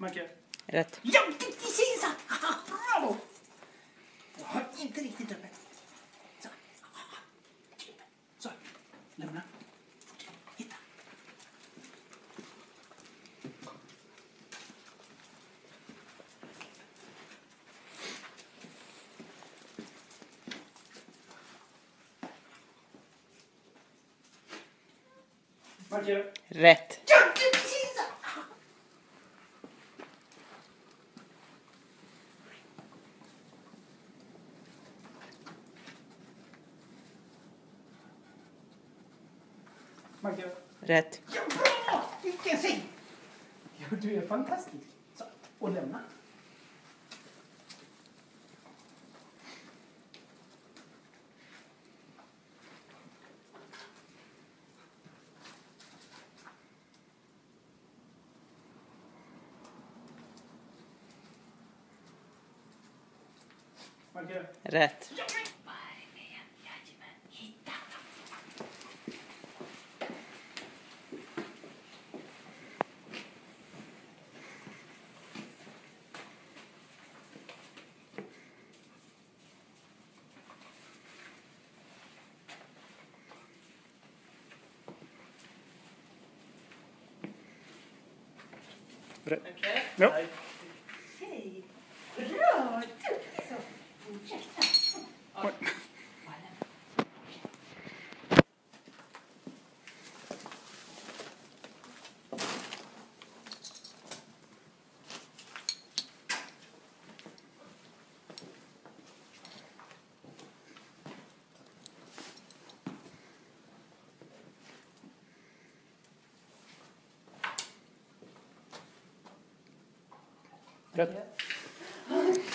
Macke. Rätt. Ja, precis! Bravo! Jag har inte riktigt öppet. Så. Så. Lämna. Hitta. Macke. Rätt. Ja, Macke. Rätt. Ja, bra! Vilken säng! Ja, du är fantastisk. Så, och lämna. Rätt. Rätt. Okej. Ja. Nej. Hej! Bra! Good. Yeah.